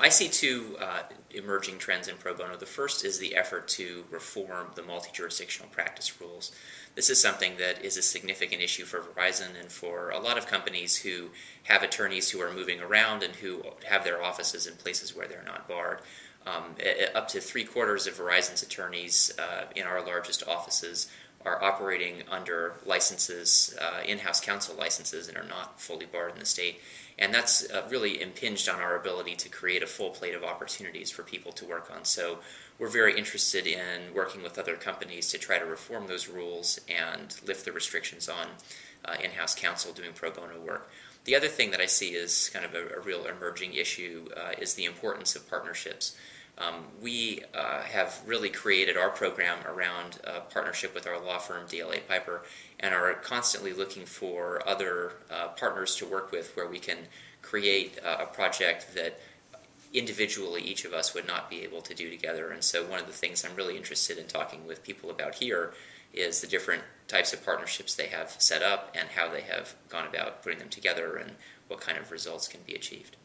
I see two uh, emerging trends in pro bono. The first is the effort to reform the multi jurisdictional practice rules. This is something that is a significant issue for Verizon and for a lot of companies who have attorneys who are moving around and who have their offices in places where they're not barred. Um, up to three quarters of Verizon's attorneys uh, in our largest offices are operating under licenses, uh, in-house counsel licenses, and are not fully barred in the state. And that's uh, really impinged on our ability to create a full plate of opportunities for people to work on. So we're very interested in working with other companies to try to reform those rules and lift the restrictions on uh, in-house counsel doing pro bono work. The other thing that I see is kind of a, a real emerging issue uh, is the importance of partnerships. Um, we uh, have really created our program around a partnership with our law firm, DLA Piper, and are constantly looking for other uh, partners to work with where we can create uh, a project that individually each of us would not be able to do together. And so, one of the things I'm really interested in talking with people about here is the different types of partnerships they have set up and how they have gone about putting them together and what kind of results can be achieved.